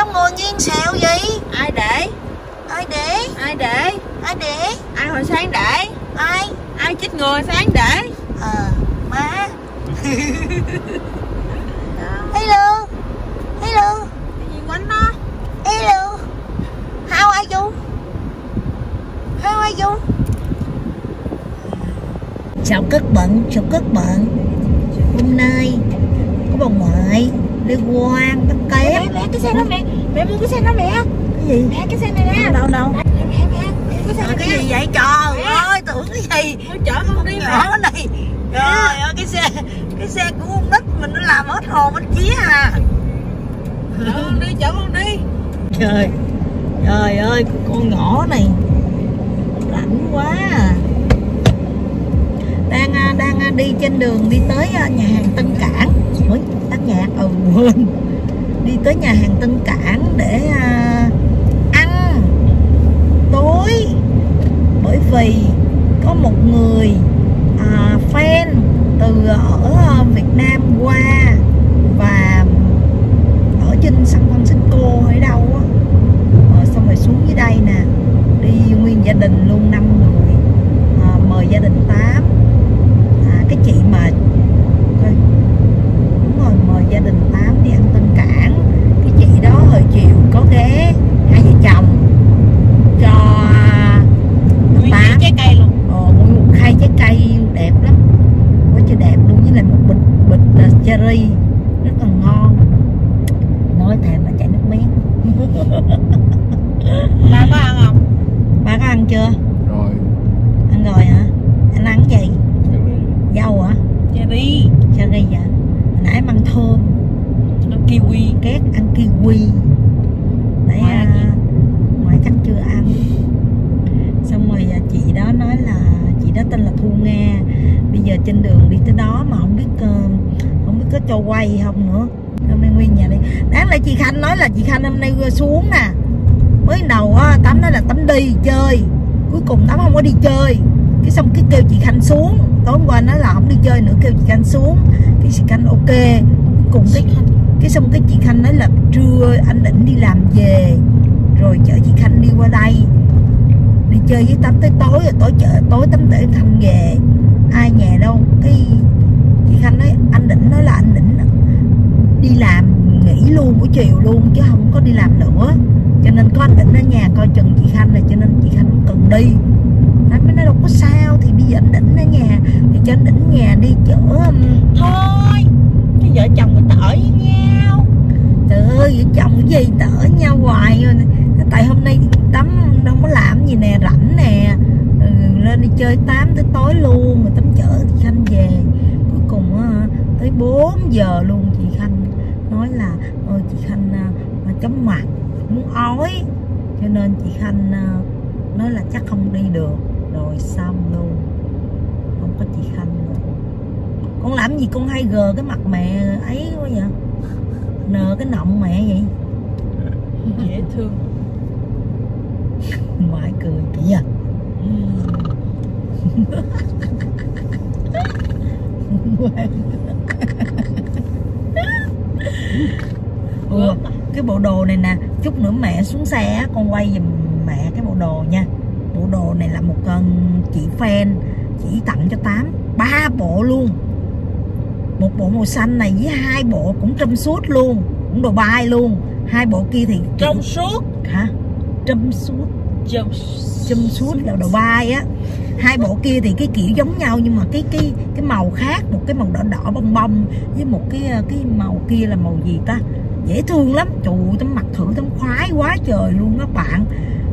sao ngồi nghiêng xẹo vậy? Ai để? Ai để? Ai để? Ai để? Ai hồi sáng để? Ai? Ai chích ngừa sáng để? Ờ má. Hello? Hello? Cái gì quánh nó? Hello? How are you? How are you? Chào các bạn chào các bạn. Hôm nay có bà ngoại liên quan bắt mẹ kép mẹ cái xe đó mẹ. Mẹ mua cái xe đó mẹ. Cái gì? Mẹ cái xe này nè. Đâu đâu? Mẹ mẹ mẹ cái xe này cái gì vậy? Trời Mẹ. ơi tưởng cái gì? Ôi, chở con đi mẹ. Này. Trời ơi cái xe cái xe của con nít mình nó làm hết hồn hết vía à. Chở con đi chở con đi. Trời trời ơi con nhỏ này. Rảnh quá à. Đang à, đang à, đi trên đường đi tới à, nhà hàng Tân Cảng. Tắt nhạc ừ ờ, quên. Đi tới nhà hàng Tân Cảng để à, ăn. Tối bởi vì có một người à, fan từ ở à, Việt Nam qua và ở trên San Francisco hay đâu á. Ờ, xong rồi xuống dưới đây nè đi nguyên gia đình luôn năm người à, mời gia đình tám. À, cái chị mà coi, đúng rồi mời gia đình tám đi ăn tân cảng cái chị đó hồi chiều có ghé hai vợ chồng cho nguyên tám trái cây luôn Ờ, mua một khay trái cây đẹp lắm quá trời đẹp luôn với lại một bịch bịch uh, cherry rất là ngon nói thèm mà chảy nước miếng ba có ăn không ba có ăn chưa rồi ăn rồi hả anh ăn cái gì dâu hả cherry cherry hả Hồi nãy em ăn thơm nó kiwi két ăn kiwi đấy Ngoại ăn à, gì? ngoại chắc chưa ăn xong rồi à, chị đó nói là chị đó tên là thu nga bây giờ trên đường đi tới đó mà không biết ờ, không biết có cho quay không nữa hôm nay nguyên nhà đi đáng lẽ chị khanh nói là chị khanh hôm nay xuống nè mới đầu á tắm nói là tắm đi chơi. Cuối cùng tắm không có đi chơi. Cái xong cái kêu chị khanh xuống. Tối hôm qua nói là không đi chơi nữa kêu chị khanh xuống. Cái chị khanh ok. Cuối cùng cái cái xong cái chị khanh nói là trưa anh định đi làm về. Rồi chở chị khanh đi qua đây. Đi chơi với tắm tới tối rồi tối chợ tối tắm tới khanh về. Ai nhà đâu. Cái chị khanh nói anh định nói là anh định đi làm nghỉ luôn buổi chiều luôn chứ không có đi làm nữa cho nên có anh định ở nhà coi chừng chị khanh này cho nên chị khanh cần đi. Anh mới nói đâu có sao thì bây giờ anh định ở nhà thì cho anh định nhà đi chở um, thôi cái vợ chồng người ta ở với nhau. Trời ơi, vợ chồng gì tở nhau hoài rồi. Tại hôm nay tắm đâu có làm gì nè, rảnh nè. Ừ, Lên đi chơi 8 tới tối luôn Rồi tắm chở chị Khanh về. Cuối cùng á, tới 4 giờ luôn chị Khanh Nói là ôi chị Khanh à, mà chóng mặt Muốn ói. Cho nên chị Khanh à, nói là chắc không đi được. Rồi xong luôn. Không có chị Khanh nữa. Con làm gì con hay gờ cái mặt mẹ ấy quá vậy? Nợ cái nọng mẹ vậy? Dễ thương. Ngoại cười kìa ừ, cái bộ đồ này nè chút nữa mẹ xuống xe con quay giùm mẹ cái bộ đồ nha. Bộ đồ này là một con chị fan chỉ tặng cho tám. Ba bộ luôn. Một bộ màu xanh này với hai bộ cũng trong suốt luôn cũng đồ bay luôn. Hai bộ kia thì trong suốt? Hả? Trong suốt. Trong chum suốt là đồ bay á. Hai bộ kia thì cái kiểu giống nhau nhưng mà cái cái cái màu khác một cái màu đỏ đỏ bông bông với một cái cái màu kia là màu gì ta dễ thương lắm. Chù tấm mặc thử tấm khoái quá trời luôn các bạn.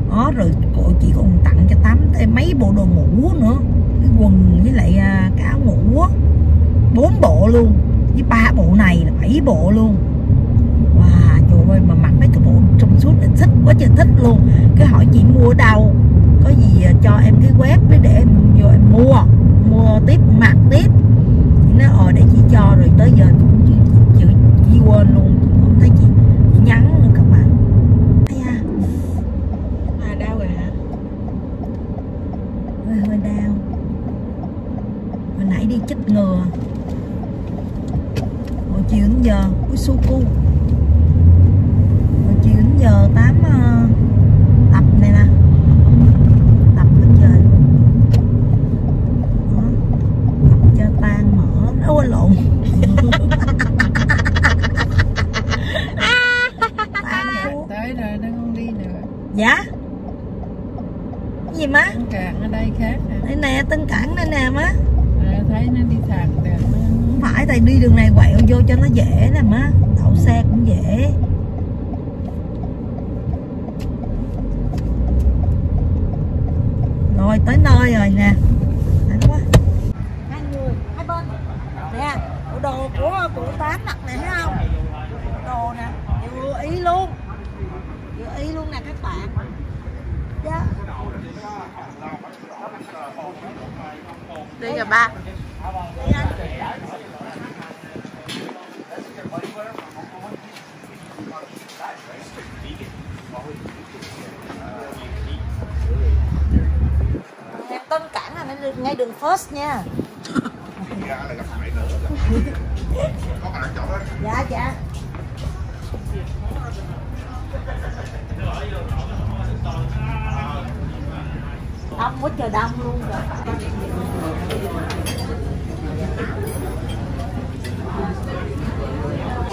Đó rồi cô chị còn tặng cho tám thêm mấy bộ đồ ngủ nữa. Cái quần với lại à, áo ngủ á. Bốn bộ luôn. Với ba bộ này là bảy bộ luôn. Wow trời ơi mà mặc mấy cái bộ trong suốt là thích quá trời thích luôn. Cái hỏi chị mua ở đâu? Có gì à, cho em cái web để để em vô em mua. Mua tiếp mặc tiếp chị nói ờ để chị cho rồi tới giờ cũng chị, chị, chị, chị quên luôn không thấy chị, chị nhắn nữa các bạn thấy à, à đau rồi hả hơi hơi đau hồi nãy đi chích ngừa hồi chiều đến giờ cuối su cu hồi chiều đến giờ 8 uh, tập này nè tập ở trên Đó. tập cho tan mỡ nó quên lộn tan xuống tới rồi nó không đi nữa dạ Cái gì má Tân cạn ở đây khác nè đây nè tân cảng đây nè má à, thấy nó đi thẳng được nó tại đi đường này quẹo vô cho nó dễ nè má. Đậu xe cũng dễ. Rồi tới nơi rồi nè. Nắng quá. Hai người hai bên. Nè bộ đồ của bộ tám đặt nè thấy không? Đồ nè vừa ý luôn. Vừa ý luôn nè các bạn. Dạ. Đi rồi ba ngay đường, first nha. Dạ dạ. Đông quá trời đông luôn rồi.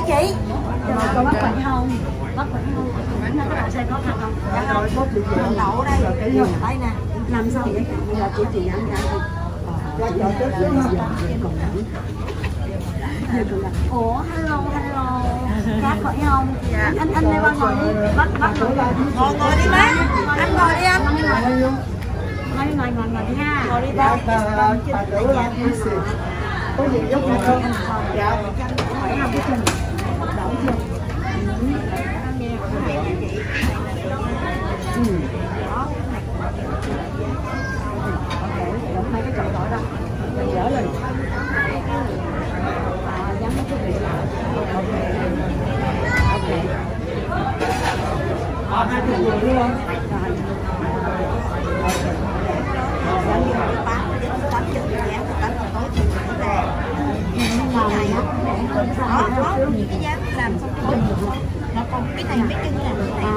Chị? Có bác bệnh không? Bác bệnh không? Bệnh nó có đậu xe khó khăn không dạ mình đậu ở đây đây nè làm sao vậy? Bây giờ chị chị ăn ra ra chợ trước chứ Ủa, hello, hello. Khác khỏe không? Dạ. Anh, anh đây qua ngồi đi. Bắt, bắt ngồi Ngồi, ngồi đi má Anh ngồi đi anh. Ngồi, ngồi, ngồi, ngồi, ngồi đi ha Ngồi đi ba Bà chủ là Có gì giúp được không? Dạ. Khỏe không? Đậu chưa? Ừ. Đó. Đậu hai cái chậu đỏ đó Mình dỡ lên À, nhắm cái vị Ok Ok Ờ, hai cái gì luôn Rồi Giống như một bán tám chục giá tám giờ tối thì phải về nó này á đó đó những cái giá làm xong cái chừng nó còn cái này mấy chân là cái này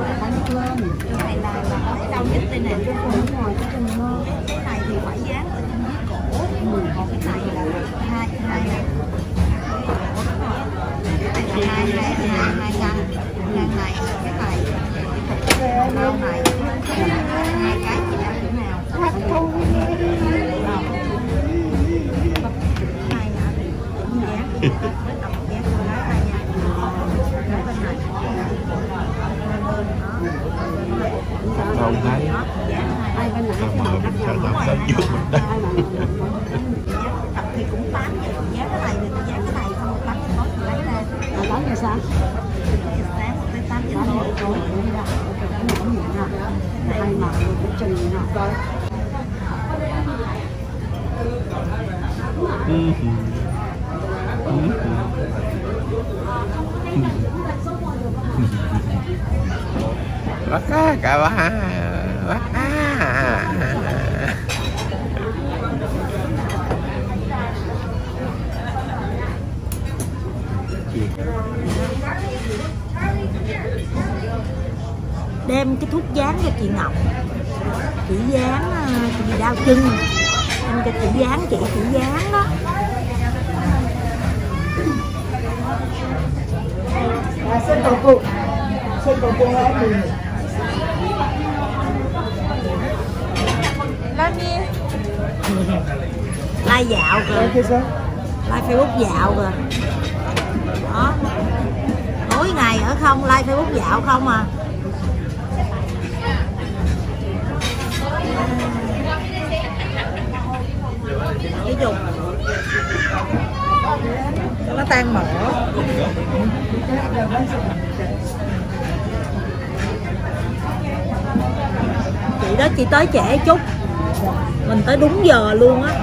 là cái lên cái này là là nó đau nhất đây nè cái ngoài cái chân cái này thì phải dán ở trên dưới cổ còn cái này là hai hai cái này là hai hai hai hai ngăn ngăn này cái này đau đem cái thuốc dán cho chị Ngọc. Chị dán ờ, chị bị đau chân. Em cho chị dán, chị chị dán đó. À, xin cầu cụ xin cầu cụ em mình Lan đi lai dạo sao like facebook? Dạo rồi đó. Tối ngày ở không like facebook dạo không à. Cái dùng. Cho nó tan mỡ. Chị đó chị tới trễ chút mình tới đúng giờ luôn á.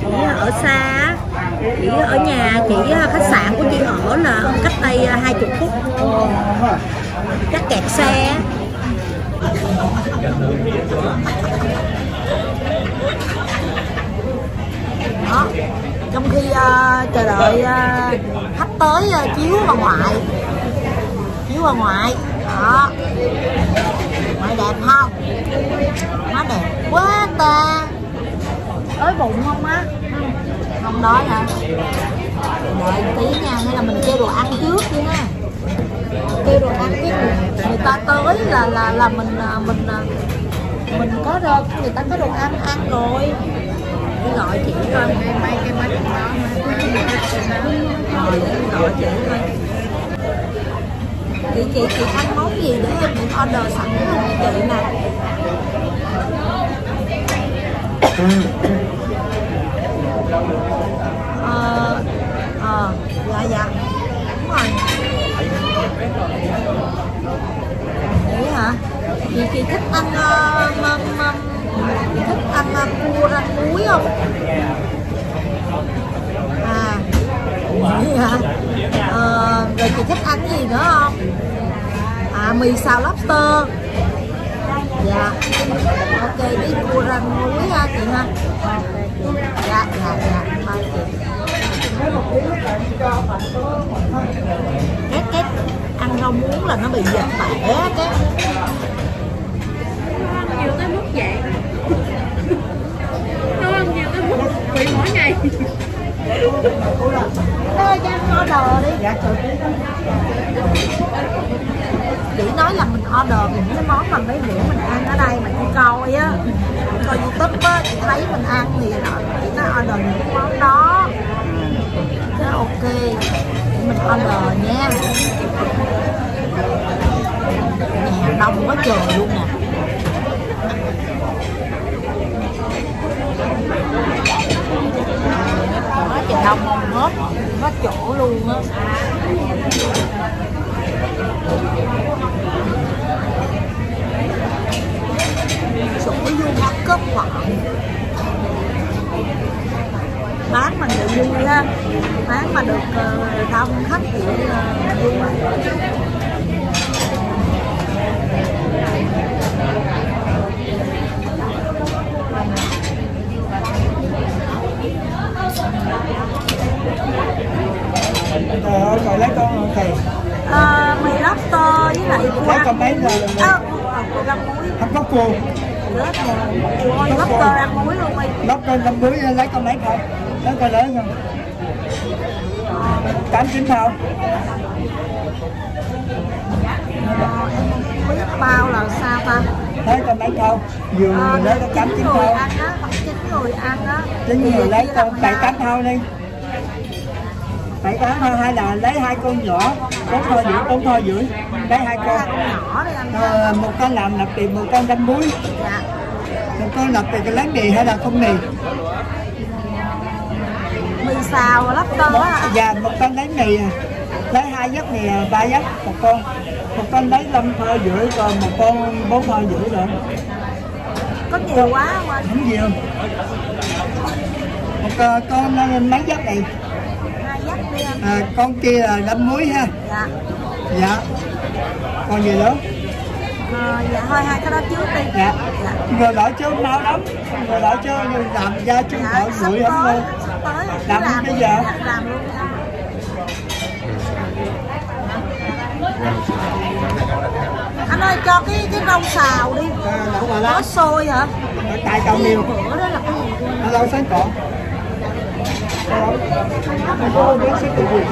Chỉ ở xa chỉ ở nhà chỉ à, khách sạn của chị ở là cách đây à, hai chục phút. Chắc kẹt xe đó trong khi uh, chờ đợi uh, khách tới uh, chiếu bà ngoại. Chiếu bà ngoại đó mày đẹp không má đẹp quá ta đói bụng không má không đói hả đợi tí nha hay là mình kêu đồ ăn trước đi ha kêu đồ ăn trước người ta tới là là là mình mình mình có rồi người ta có đồ ăn ăn rồi đi gọi chị coi may cái bánh đó rồi gọi chị coi chị chị chị ăn món gì để em cũng order sẵn luôn cho chị nè? Ờ ờ dạ dạ. Đúng rồi. Vậy hả? Chị chị thích ăn uh, um, um, chị thích ăn uh, cua rang muối không? À vậy hả? Ờ, rồi chị thích ăn gì nữa không? À mì xào lobster. Dạ. Ok, đi cua răng muối ha, chị ha. Dạ dạ dạ. Thôi chị. Cái cái ăn rau muống là nó bị dịch tẻ cái nhiều tới mức vậy. Không nhiều tới mức bị mỗi ngày. Ê, cho order đi dạ chị nói là mình order những cái món mà mấy bữa mình ăn ở đây mình cũng coi á. Coi youtube á chị thấy mình ăn thì rồi chị nói order những cái món đó. Ừ, thế ok. Mình order nha. Nhà đông quá trời luôn nè à trời đông hết hết chỗ luôn á. Chỗ vô market hoạn bán mà được vui ha. Bán mà được uh, đông khách thì uh, vui. Trời ơi, rồi lấy con thầy? À, mì lobster với lại cua. Lấy con mấy giờ à, cua rang muối. Không có cua. Rồi cua. lobster rang muối luôn đi. Lóc trên năm muối lấy con mấy không Lấy con lớn không? Tám chín không Ờ, biết bao là sao ta? Lấy con mấy không Vừa Ờ, lấy con tám chín không ăn á người ăn á. Người Thì lấy con bảy tám thôi đi. Bảy tám thôi hay là lấy hai con nhỏ bốn thôi rưỡi bốn thôi rưỡi. lấy hai con. Ờ, một con làm nạp tiền một con đâm muối. Dạ. Một con nạp tiền cái láng mì hay là không mì? Mì xào lobster một, á. và một con lấy mì à. lấy hai giấc mì à, ba giấc một con. Một con lấy năm thôi rưỡi còn một con bốn thôi rưỡi rồi có nhiều quá không anh không nhiều. Một con, con lấy mấy giấc này? Hai dắt đi anh à, con kia là đâm muối ha? Dạ. Dạ. Còn gì nữa? Ờ, dạ thôi hai cái đó trước đi. Dạ. Dạ. Người đợi chứ mau lắm. Người đợi chứ làm ra chứ dạ rưỡi tới không luôn Làm làm bây giờ? Dạ, làm luôn. Anh ơi cho cái cái rau xào đi. À, đậu bà có lá xôi hả? Cầu cái nhiều bữa đó là cái gì? Nó lâu sáng cỏ. Cô biết sức tự quyền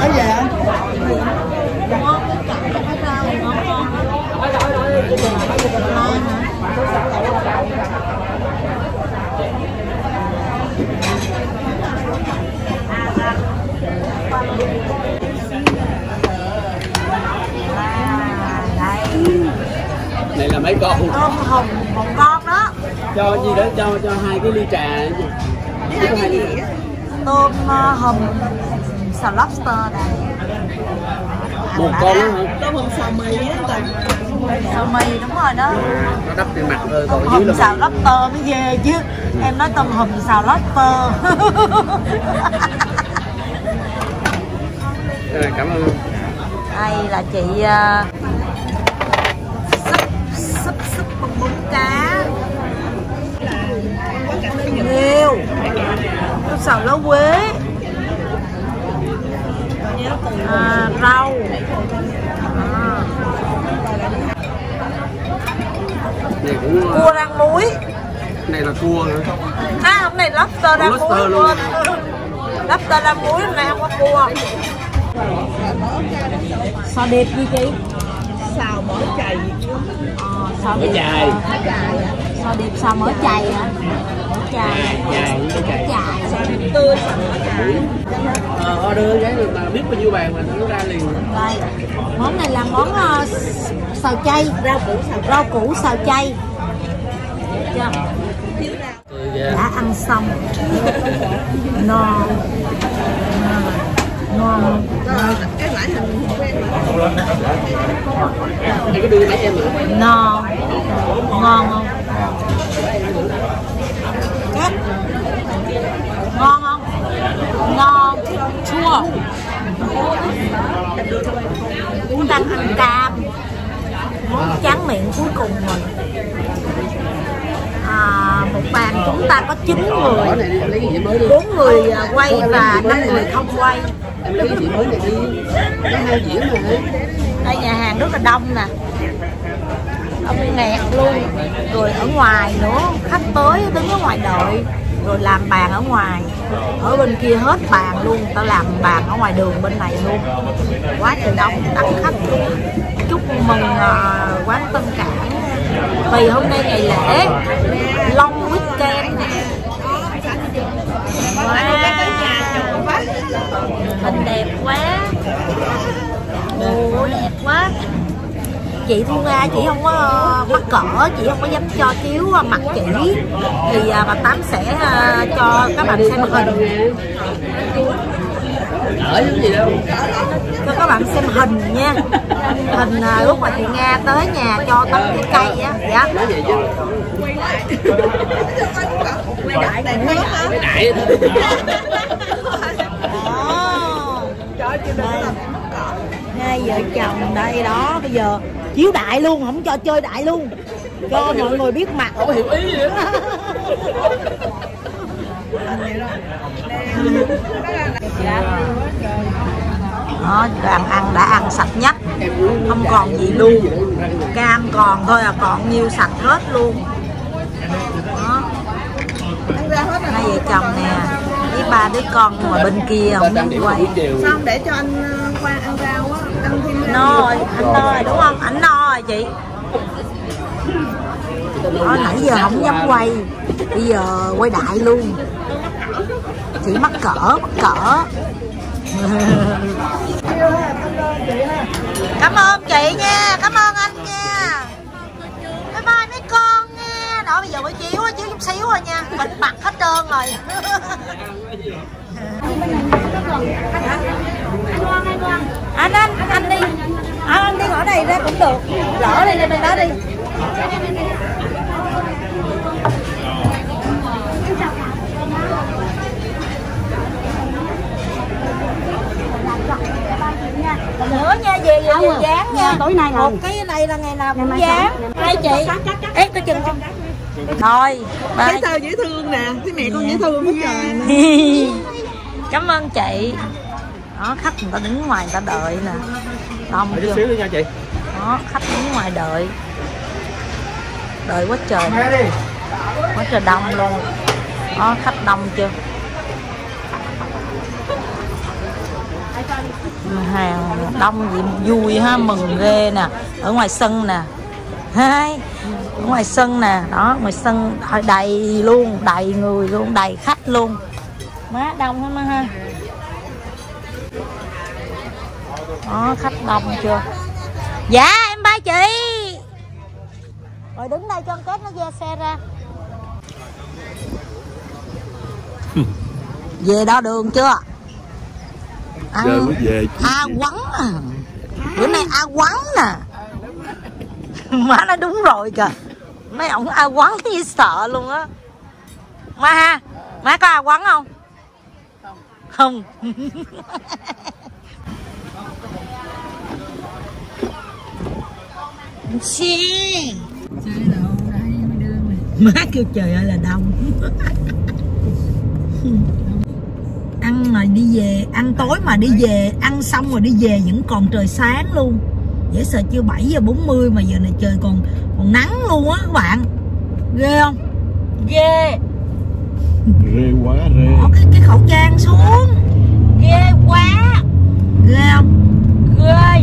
Cái gì hả? ngon cái rau này ngon ngon Hai hả? À, đây này là mấy con tôm hùm một con đó cho gì đó cho cho hai cái ly trà này có hai ly tôm uh, hùm xào lobster đây một con đó hả? Tôm hùm xào mì á toàn. Xào mì đúng rồi đó. Nó đắp trên mặt thôi tôm còn dưới hùm là xào lobster mới ghê chứ. Em nói tôm hùm xào lobster. Cảm ơn. Đây là chị uh, súp súp súp bún cá nhiều. Súp xào lá quế. À, rau. À, cũng cua rang muối. này là cua nữa. À hôm nay lobster rang muối luôn. lobster rang muối hôm nay không có cua. Sao đẹp đi chị? Xào mỡ chày. Ờ, sao Mỡ chày. sao đẹp? Sao mỡ chày hả? mỡ chài chài chày tươi ờ, order cái mà biết bao nhiêu bàn mà nó ra liền. Đây món này là món ờ, xào chay. Rau củ xào rau củ xào chay Chưa? Rồi kìa. đã ăn xong. No. Ngon cái loại hình quen no. Ngon không Kết. ngon không? Ngon. Chua. Chúng ta ăn cam. Món tráng miệng cuối cùng rồi. À, một bàn chúng ta có 9 Bỏ người. Bốn người à, quay và năm người không quay. Em lấy cái gì mới này đi. Nó hai dĩa mà đây nhà hàng rất là đông nè ông nghẹt luôn. Rồi ở ngoài nữa khách tới đứng ở ngoài đợi rồi làm bàn ở ngoài. Ở bên kia hết bàn luôn tao làm bàn ở ngoài đường bên này luôn. Quá trời đông đắt khách luôn. Chúc mừng uh, quán Tân Cảng. Vì hôm nay ngày lễ long weekend. Wow. hình đẹp quá. Ồ đẹp quá chị Thu Nga chị không có ờ, mắc cỡ chị không có dám cho chiếu ờ, mặt chị. Thì ờ, bà Tám sẽ cho các bạn xem hình. Đỡ chứ gì đâu. Cho các bạn xem hình nha. Hình lúc mà chị Nga tới nhà cho tấm cái cây á dạ. Quay mới hả Mấy đại Đây. hai vợ chồng đây đó bây giờ chiếu đại luôn không cho chơi đại luôn. Cho mọi người biết mặt. Không có hiểu ý gì nữa đó đoàn ăn đã ăn sạch nhất. Không còn gì luôn cam còn thôi à còn nhiêu sạch hết luôn. Đó. Hai vợ chồng nè với ba đứa con mà bên kia không muốn quay. Xong để cho anh ờ, qua ăn rau á ăn thêm no rồi anh no rồi đúng không? Ảnh no rồi chị. Đó, nãy giờ không dám quay. Bây giờ quay đại luôn. Chỉ mắc cỡ mắc cỡ. Cảm ơn chị nha cảm ơn anh nha. Bye bye mấy con nha. Đó bây giờ mới chiếu á, chiếu chút xíu rồi nha. Bịt mặt hết trơn rồi anh anh anh đi. Anh, anh đi ngõ này ra cũng được. Lỡ đi lên bên đó đi. Nữa nha về về về dán nha. Tối nay là một cái này là ngày nào cũng dán hai chị. Ép cái chân con. Rồi thấy thơ dễ thương nè. Thấy mẹ con dễ thương quá trời. Cảm ơn chị đó khách người ta đứng ngoài người ta đợi nè. Đông chút chưa xíu nha chị. Đó khách đứng ngoài đợi. Đợi quá trời. Quá trời đông luôn. Đó khách đông chưa? Hàng đông gì vui ha mừng ghê nè. Ở ngoài sân nè. Hai ở ngoài sân nè. Đó ngoài sân đầy luôn đầy người luôn đầy khách luôn. Má đông lắm ha đó khách đông chưa? Dạ em ba chị. Rồi đứng đây cho con kết nó ra xe ra. Về đo đường chưa? Ăn Giờ mới về a quắn à. Bữa nay a quắn nè má nói đúng rồi kìa. Mấy ổng a quắn như sợ luôn á. Má ha má có a quắn không. Không xe má kêu trời ơi là đông. Ăn mà đi về ăn tối mà đi về ăn xong rồi đi về vẫn còn trời sáng luôn. Dễ sợ chưa 7 giờ 40 mà giờ này trời còn còn nắng luôn á các bạn. Ghê không? Ghê. Rê quá rê bỏ cái cái khẩu trang xuống. Ghê quá. Ghê không ghê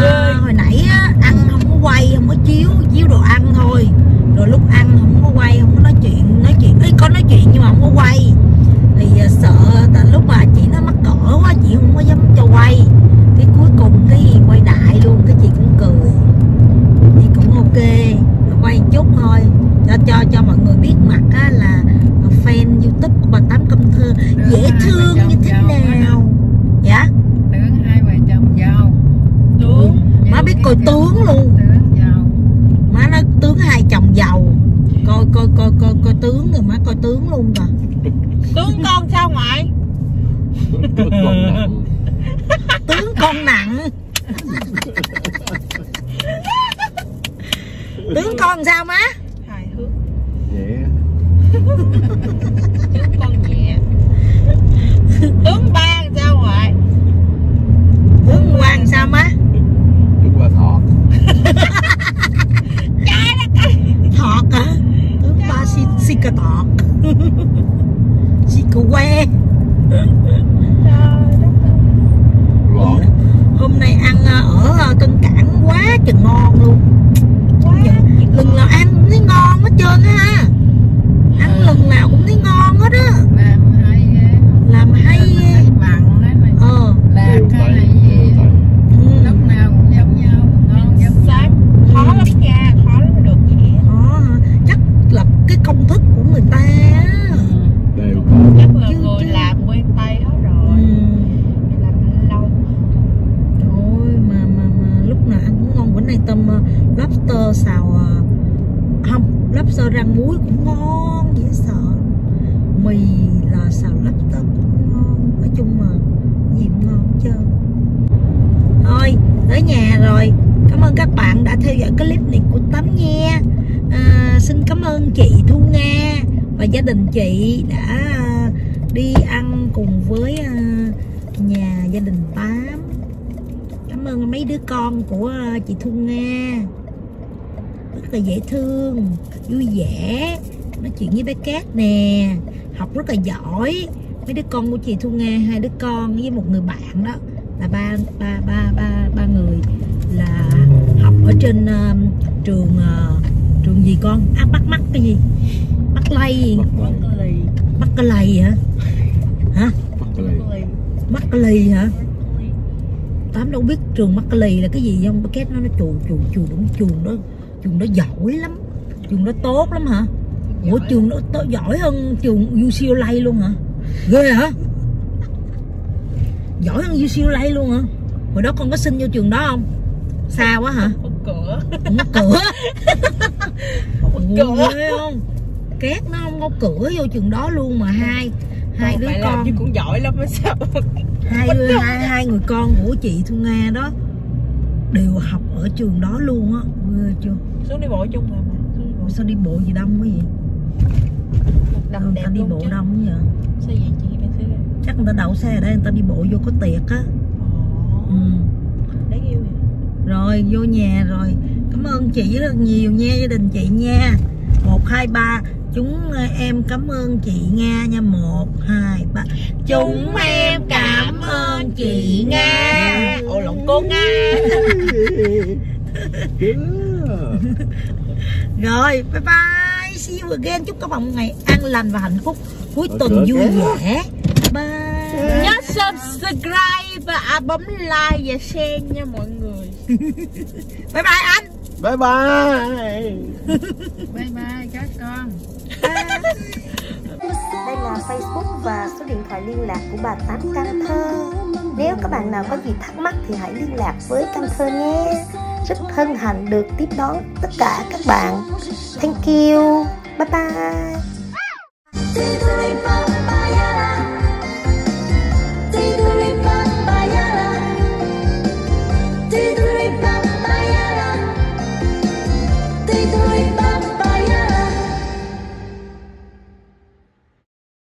à, hồi nãy á, ăn không có quay không có chiếu chiếu đồ ăn thôi rồi lúc ăn không có quay không có nói chuyện nói chuyện ấy có nói chuyện nhưng mà không có quay. Thì à, sợ tại lúc mà chị nó mắc cỡ quá chị không có dám cho quay. Cái cuối cùng cái quay đại luôn cái chị cũng cười. Thì cũng ok quay chút thôi. Cho cho cho mọi người biết mặt á, là fan youtube của bà tám công thơ dễ thương như thế nào. dạ? Tướng hai vợ chồng giàu. Tướng má biết coi tướng luôn tướng giàu má nói tướng hai chồng giàu coi coi coi coi tướng rồi má coi tướng luôn kìa. Tướng con sao ngoại? Tướng con nặng. Tướng con sao má? Hài hước. Nhẹ. Tướng con nhẹ. Tướng ba sao ngoại? Tướng quan sao má Đúng qua thọt thọt hả tướng ba si si cà tọt. Si cà que. Lọt hôm nay ăn ờ, ở ờ, Tân Cảng quá chừng ngon luôn. Lần nào ăn cũng thấy ngon hết trơn á. Ha ăn lần nào cũng thấy ngon hết á. Làm hay ghê. Làm hay. ghê hay mặn ấy này ờ làm Đều cái tay này Đều gì tay ừ. lúc nào cũng giống nhau ngon giống sáng khó lắm nha khó lắm mới được vậy Đó, hả? chắc là cái công thức của người ta á. Đều chắc tay là Chứ- người chứ- làm quen tay hết ừ. rồi Mày làm lâu Thôi mà mà mà lúc nào ăn cũng ngon bữa nay tôm ờ, lobster xào ờ, không lobster rang muối cũng ngon dễ sợ mì là xào lobster cũng ngon nói chung mà gì cũng ngon hết trơn thôi tới nhà rồi cảm ơn các bạn đã theo dõi clip này của Tấm nha à, xin cảm ơn chị Thu Nga và gia đình chị đã à, đi ăn cùng với à, nhà gia đình Tám cảm ơn mấy đứa con của Thu Nga rất là dễ thương vui vẻ. Nói chuyện với bé Cát nè học rất là giỏi. Mấy đứa con của chị Thu Nga hai đứa con với một người bạn đó là ba ba ba ba ba người là học ở trên ờ, trường ờ, trường gì con? À, bắt mắt cái gì? Bắt gì Bắt lầy hả? Hả? Bắt lì hả tám đâu biết trường mắc lì là cái gì không? Két nó nó chù chù chù đúng trường đó. Trường đó giỏi lắm. Trường đó tốt lắm hả? Ủa trường đó tốt, giỏi hơn trường UCLA luôn hả? Ghê hả? Giỏi hơn UCLA luôn hả? Hồi đó con có xin vô trường đó không? Xa quá hả? Có cửa. Không có cửa. Có cửa. Ủa, ghê không? Két nó không có cửa vô trường đó luôn mà hai hai đứa mày làm con. chứ cũng giỏi lắm sao? Hai đứa hai, hai người con của chị Thu Nga đó đều học ở trường đó luôn á. Chưa? Xuống đi bộ chung mà. Mà sao đi bộ gì đông quá vậy? Người đẹp ta đi bộ chứ. đông quá vậy. Sao vậy chị? Xíu chắc người ta đậu xe ở đây người ta đi bộ vô có tiệc á. Ừ. đáng yêu rồi vô nhà rồi. Cảm ơn chị rất nhiều nha gia đình chị nha. Một hai ba chúng ờ, em cảm ơn chị Nga nha một hai ba chúng em cảm ơn chị Nga ồ lộn cô nga Rồi, bye bye. See you again. Chúc các bạn một ngày an lành và hạnh phúc. Cuối tuần vui vẻ. Bye. nhớ subscribe và bấm like và share nha mọi người Bye bye anh. Bye bye bye bye các con đây là Facebook và số điện thoại liên lạc của bà Tám Cam Thơ. Nếu các bạn nào có gì thắc mắc thì hãy liên lạc với Cam Thơ nhé. Rất hân hạnh được tiếp đón tất cả các bạn. Thank you. Bye bye.